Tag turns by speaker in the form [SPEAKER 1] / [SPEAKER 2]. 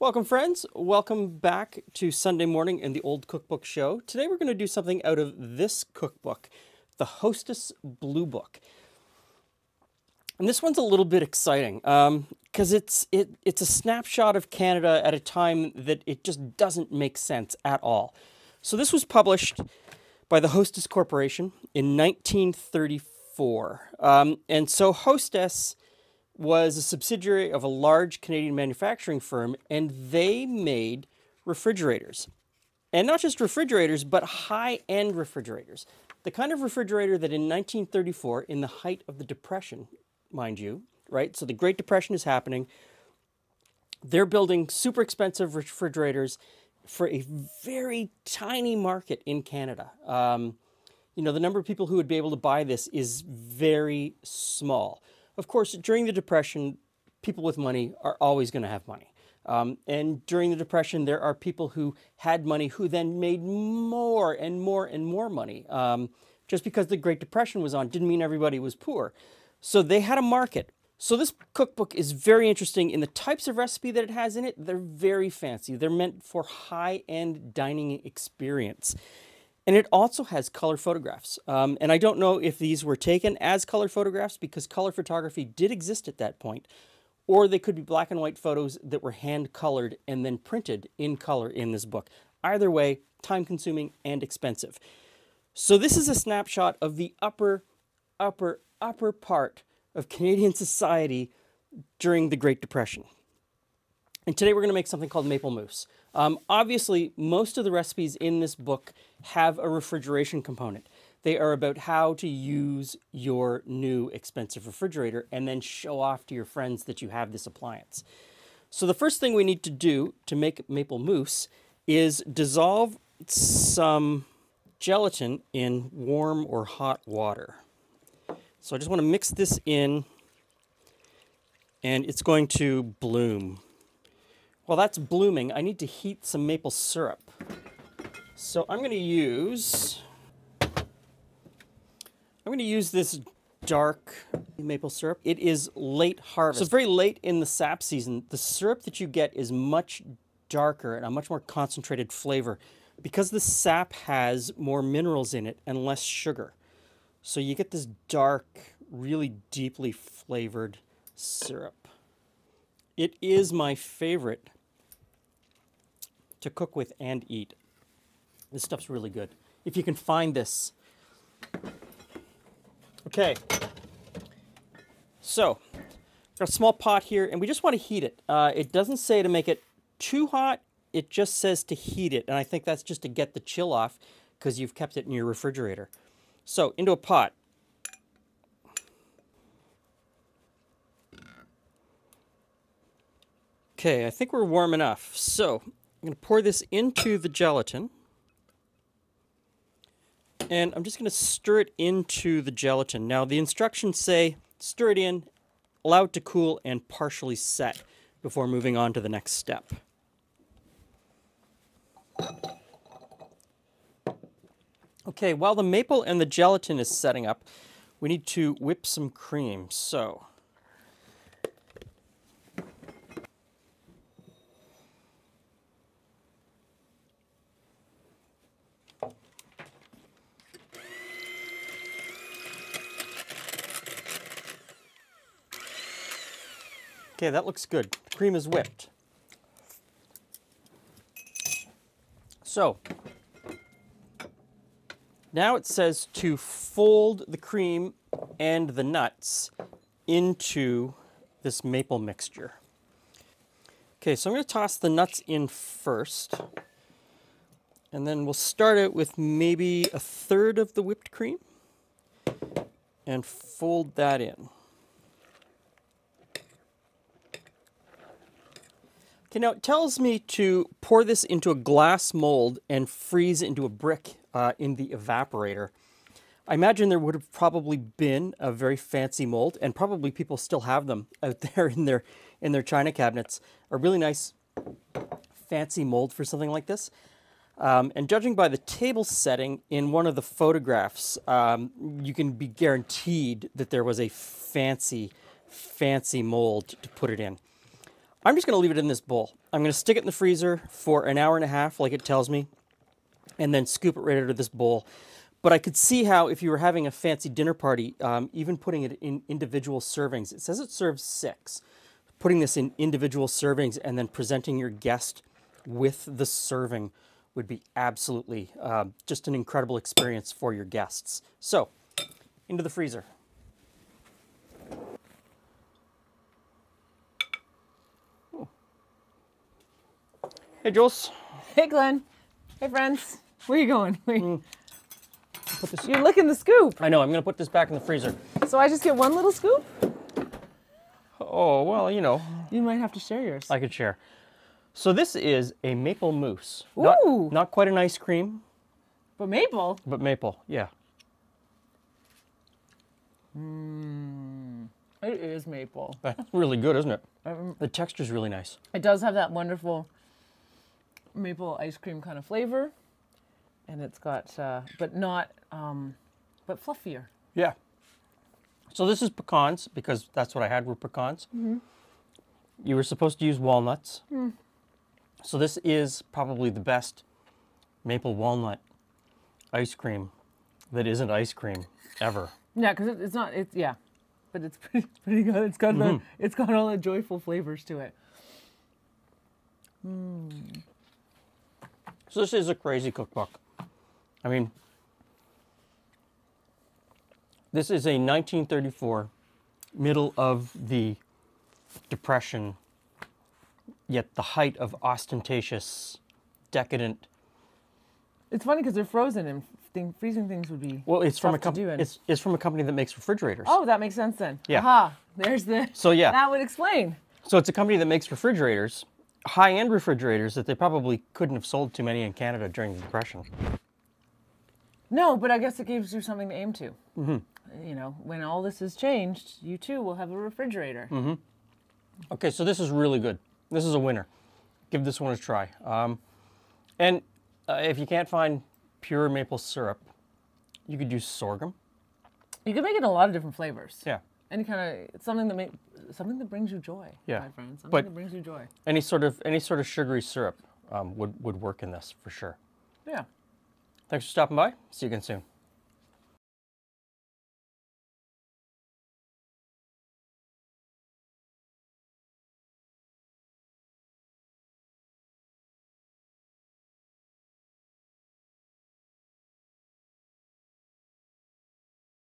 [SPEAKER 1] Welcome, friends. Welcome back to Sunday morning in the Old Cookbook Show. Today we're going to do something out of this cookbook, the Hostess Blue Book. And this one's a little bit exciting because um, it's it it's a snapshot of Canada at a time that it just doesn't make sense at all. So this was published by the Hostess Corporation in 1934, um, and so Hostess was a subsidiary of a large Canadian manufacturing firm, and they made refrigerators. And not just refrigerators, but high end refrigerators. The kind of refrigerator that in 1934, in the height of the Depression, mind you, right? So the Great Depression is happening. They're building super expensive refrigerators for a very tiny market in Canada. Um, you know, the number of people who would be able to buy this is very small. Of course, during the Depression, people with money are always going to have money. Um, and during the Depression, there are people who had money who then made more and more and more money. Um, just because the Great Depression was on didn't mean everybody was poor. So they had a market. So this cookbook is very interesting in the types of recipe that it has in it. They're very fancy. They're meant for high-end dining experience. And it also has color photographs. Um, and I don't know if these were taken as color photographs because color photography did exist at that point, or they could be black and white photos that were hand colored and then printed in color in this book. Either way, time consuming and expensive. So this is a snapshot of the upper, upper, upper part of Canadian society during the Great Depression. And today we're going to make something called maple mousse. Um, obviously, most of the recipes in this book have a refrigeration component. They are about how to use your new expensive refrigerator and then show off to your friends that you have this appliance. So the first thing we need to do to make maple mousse is dissolve some gelatin in warm or hot water. So I just want to mix this in and it's going to bloom. While that's blooming, I need to heat some maple syrup. So I'm going to use, I'm going to use this dark maple syrup. It is late harvest. So it's very late in the sap season. The syrup that you get is much darker and a much more concentrated flavor because the sap has more minerals in it and less sugar. So you get this dark, really deeply flavored syrup. It is my favorite to cook with and eat. This stuff's really good. If you can find this. Okay. So, got a small pot here, and we just want to heat it. Uh, it doesn't say to make it too hot. It just says to heat it, and I think that's just to get the chill off because you've kept it in your refrigerator. So, into a pot. Okay, I think we're warm enough. So, I'm going to pour this into the gelatin. And I'm just going to stir it into the gelatin. Now, the instructions say stir it in, allow it to cool, and partially set before moving on to the next step. Okay, while the maple and the gelatin is setting up, we need to whip some cream. So Okay, that looks good. The cream is whipped. So, now it says to fold the cream and the nuts into this maple mixture. Okay, so I'm going to toss the nuts in first. And then we'll start it with maybe a third of the whipped cream and fold that in. Okay, now it tells me to pour this into a glass mold and freeze into a brick uh, in the evaporator. I imagine there would have probably been a very fancy mold, and probably people still have them out there in their in their china cabinets. A really nice fancy mold for something like this. Um, and judging by the table setting in one of the photographs, um, you can be guaranteed that there was a fancy, fancy mold to put it in. I'm just going to leave it in this bowl. I'm going to stick it in the freezer for an hour and a half, like it tells me, and then scoop it right out of this bowl. But I could see how, if you were having a fancy dinner party, um, even putting it in individual servings, it says it serves six. Putting this in individual servings and then presenting your guest with the serving would be absolutely uh, just an incredible experience for your guests. So, into the freezer. Hey, Jules.
[SPEAKER 2] Hey, Glen. Hey, friends. Where are you going? Wait.
[SPEAKER 1] Put this.
[SPEAKER 2] You're licking the scoop.
[SPEAKER 1] I know. I'm going to put this back in the freezer.
[SPEAKER 2] So I just get one little scoop?
[SPEAKER 1] Oh well, you know,
[SPEAKER 2] You might have to share yours.
[SPEAKER 1] I could share. So this is a maple mousse.
[SPEAKER 2] Ooh.
[SPEAKER 1] not quite an ice cream,
[SPEAKER 2] But maple.
[SPEAKER 1] but maple. Yeah.
[SPEAKER 2] It is maple.
[SPEAKER 1] That's really good, isn't it?
[SPEAKER 2] Um,
[SPEAKER 1] The texture's really nice.
[SPEAKER 2] It does have that wonderful maple ice cream kind of flavor. And it's got, uh, but not, um, but fluffier.
[SPEAKER 1] Yeah. So this is pecans because that's what I had were pecans. You were supposed to use walnuts. So this is probably the best maple walnut ice cream that isn't ice cream ever.
[SPEAKER 2] Yeah, because it, it's not, it's, yeah. But it's pretty, pretty good. It's got, the, it's got all the joyful flavors to it.
[SPEAKER 1] So this is a crazy cookbook. I mean, this is a 1934, middle of the Depression, yet the height of ostentatious, decadent.
[SPEAKER 2] It's funny because they're frozen and thing, freezing things would be.
[SPEAKER 1] Well, it's from a
[SPEAKER 2] tough to do
[SPEAKER 1] company. It's, it's from a company that makes refrigerators.
[SPEAKER 2] Oh, that makes sense then.
[SPEAKER 1] Yeah.
[SPEAKER 2] Aha. There's the.
[SPEAKER 1] So, yeah.
[SPEAKER 2] That would explain.
[SPEAKER 1] So it's a company that makes refrigerators, high-end refrigerators that they probably couldn't have sold too many in Canada during the Depression.
[SPEAKER 2] No, but I guess it gives you something to aim to. Mm-hmm. You know, when all this is changed, you too will have a refrigerator.
[SPEAKER 1] Mm-hmm. Okay, so this is really good. This is a winner. Give this one a try. Um, and uh, if you can't find pure maple syrup, you could use sorghum.
[SPEAKER 2] You could make it in a lot of different flavors.
[SPEAKER 1] Yeah.
[SPEAKER 2] Any kind of something that make something that brings you joy.
[SPEAKER 1] Yeah.
[SPEAKER 2] my friend. Something
[SPEAKER 1] But-
[SPEAKER 2] that brings you joy.
[SPEAKER 1] Any sort of any sort of sugary syrup um, would would work in this for sure.
[SPEAKER 2] Yeah.
[SPEAKER 1] Thanks for stopping by. See you again soon.